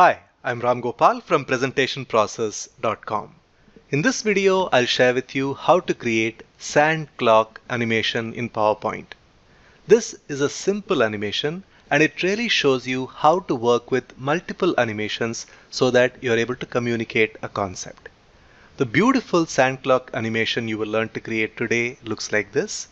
Hi, I'm Ram Gopal from presentationprocess.com. In this video, I'll share with you how to create sand clock animation in PowerPoint. This is a simple animation and it really shows you how to work with multiple animations so that you're able to communicate a concept. The beautiful sand clock animation you will learn to create today looks like this.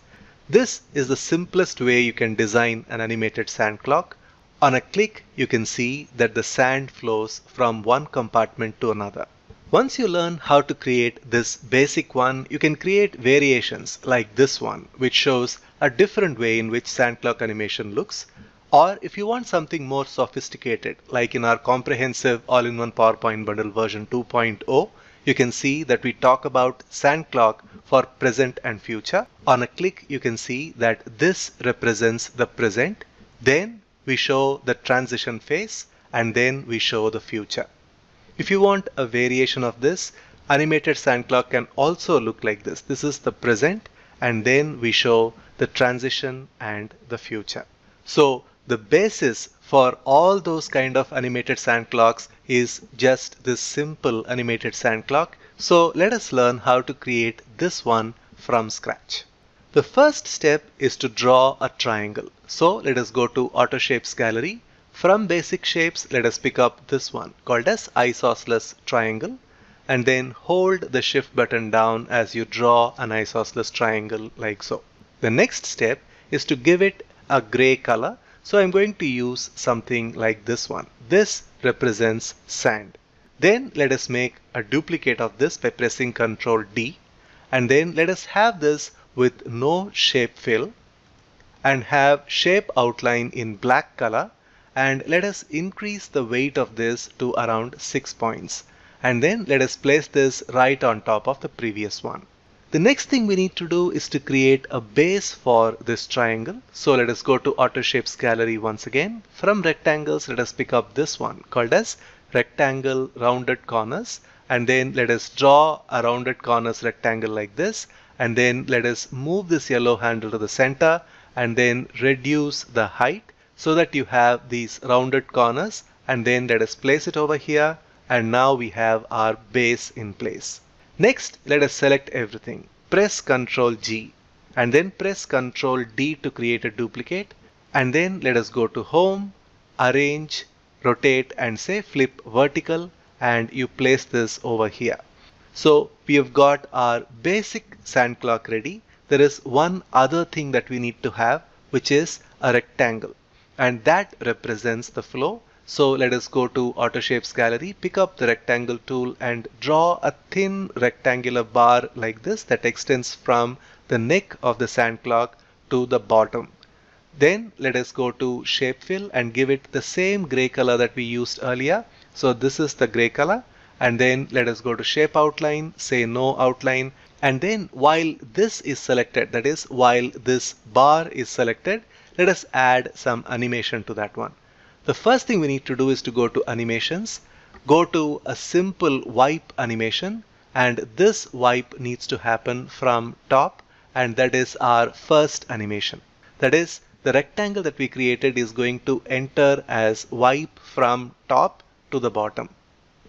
This is the simplest way you can design an animated sand clock on a click, you can see that the sand flows from one compartment to another. Once you learn how to create this basic one, you can create variations like this one, which shows a different way in which sand clock animation looks. Or if you want something more sophisticated, like in our comprehensive all-in-one PowerPoint bundle version 2.0, you can see that we talk about sand clock for present and future. On a click, you can see that this represents the present. Then we show the transition phase and then we show the future. If you want a variation of this, animated sand clock can also look like this. This is the present and then we show the transition and the future. So the basis for all those kind of animated sand clocks is just this simple animated sand clock. So let us learn how to create this one from scratch. The first step is to draw a triangle. So let us go to Auto Shapes Gallery. From Basic Shapes, let us pick up this one called as isosceles triangle and then hold the shift button down as you draw an isosceles triangle like so. The next step is to give it a gray color. So I'm going to use something like this one. This represents sand. Then let us make a duplicate of this by pressing Ctrl D and then let us have this with no shape fill and have shape outline in black color and let us increase the weight of this to around 6 points and then let us place this right on top of the previous one. The next thing we need to do is to create a base for this triangle. So let us go to Auto Shapes Gallery once again. From rectangles, let us pick up this one called as rectangle rounded corners and then let us draw a rounded corners rectangle like this and then let us move this yellow handle to the center and then reduce the height so that you have these rounded corners and then let us place it over here and now we have our base in place. Next let us select everything. Press Ctrl G and then press Ctrl D to create a duplicate and then let us go to home, arrange, rotate and say flip vertical and you place this over here. So we have got our basic sand clock ready there is one other thing that we need to have which is a rectangle and that represents the flow. So let us go to Auto Shapes Gallery, pick up the rectangle tool and draw a thin rectangular bar like this that extends from the neck of the sand clock to the bottom. Then let us go to shape fill and give it the same gray color that we used earlier. So this is the gray color and then let us go to shape outline, say no outline and then while this is selected, that is while this bar is selected, let us add some animation to that one. The first thing we need to do is to go to animations, go to a simple wipe animation and this wipe needs to happen from top and that is our first animation. That is the rectangle that we created is going to enter as wipe from top to the bottom.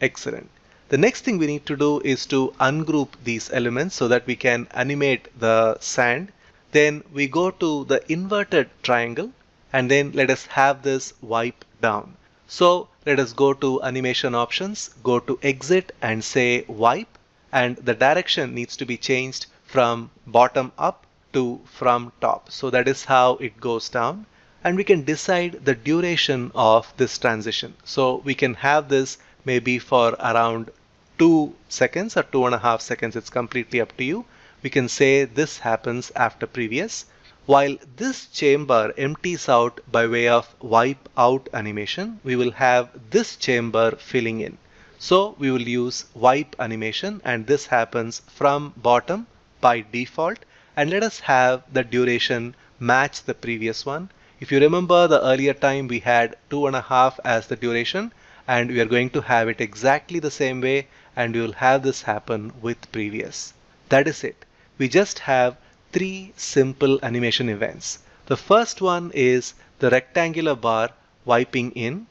Excellent. The next thing we need to do is to ungroup these elements so that we can animate the sand. Then we go to the inverted triangle and then let us have this wipe down. So let us go to animation options, go to exit and say wipe and the direction needs to be changed from bottom up to from top. So that is how it goes down and we can decide the duration of this transition. So we can have this maybe for around two seconds or two and a half seconds. It's completely up to you. We can say this happens after previous. While this chamber empties out by way of wipe out animation, we will have this chamber filling in. So we will use wipe animation and this happens from bottom by default and let us have the duration match the previous one. If you remember the earlier time we had two and a half as the duration and we are going to have it exactly the same way and you'll have this happen with previous. That is it. We just have three simple animation events. The first one is the rectangular bar wiping in.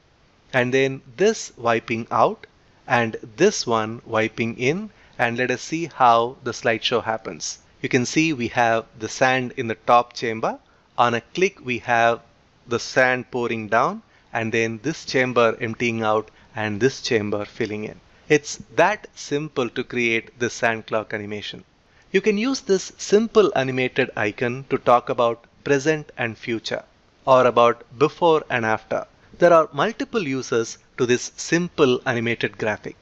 and then this wiping out and this one wiping in and let us see how the slideshow happens. You can see we have the sand in the top chamber. On a click we have the sand pouring down and then this chamber emptying out and this chamber filling in. It's that simple to create this sand clock animation. You can use this simple animated icon to talk about present and future or about before and after. There are multiple uses to this simple animated graphic.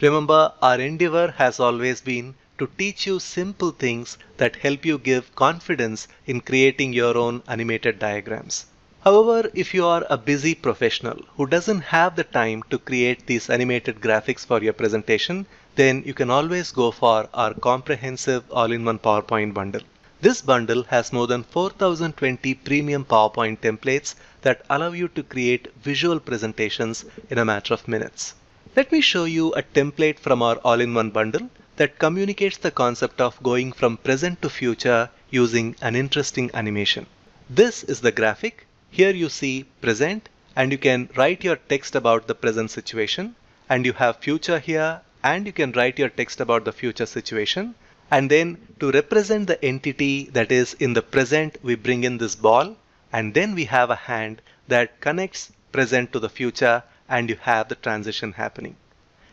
Remember, our endeavor has always been to teach you simple things that help you give confidence in creating your own animated diagrams. However, if you are a busy professional who doesn't have the time to create these animated graphics for your presentation, then you can always go for our comprehensive all-in-one PowerPoint bundle. This bundle has more than 4020 premium PowerPoint templates that allow you to create visual presentations in a matter of minutes. Let me show you a template from our all-in-one bundle that communicates the concept of going from present to future using an interesting animation. This is the graphic. Here you see present and you can write your text about the present situation and you have future here and you can write your text about the future situation and then to represent the entity that is in the present, we bring in this ball. And then we have a hand that connects present to the future and you have the transition happening.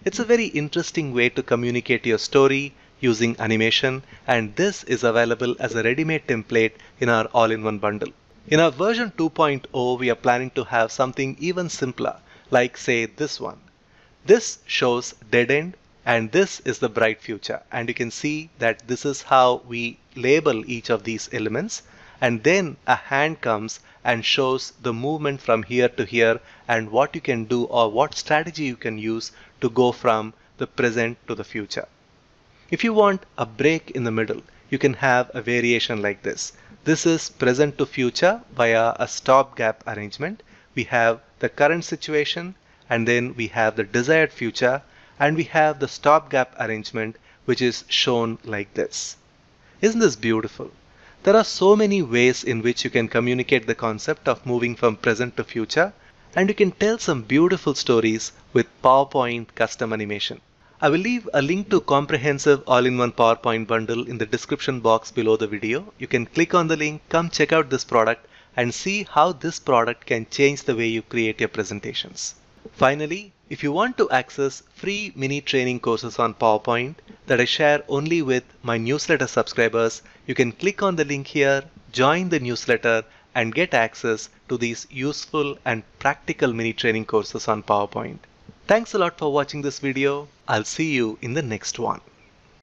It's a very interesting way to communicate your story using animation and this is available as a ready-made template in our all-in-one bundle. In our version 2.0 we are planning to have something even simpler like say this one. This shows dead end and this is the bright future and you can see that this is how we label each of these elements and then a hand comes and shows the movement from here to here and what you can do or what strategy you can use to go from the present to the future. If you want a break in the middle, you can have a variation like this. This is present to future via a stopgap arrangement. We have the current situation and then we have the desired future and we have the stopgap arrangement which is shown like this. Isn't this beautiful? There are so many ways in which you can communicate the concept of moving from present to future and you can tell some beautiful stories with PowerPoint custom animation. I will leave a link to comprehensive all-in-one PowerPoint bundle in the description box below the video. You can click on the link, come check out this product and see how this product can change the way you create your presentations. Finally, if you want to access free mini training courses on PowerPoint that I share only with my newsletter subscribers, you can click on the link here, join the newsletter, and get access to these useful and practical mini training courses on PowerPoint. Thanks a lot for watching this video. I'll see you in the next one.